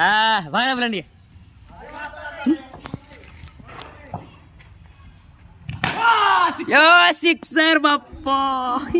Ah, mana berani? Yo, sixer bapak.